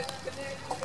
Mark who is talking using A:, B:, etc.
A: guys. Connect.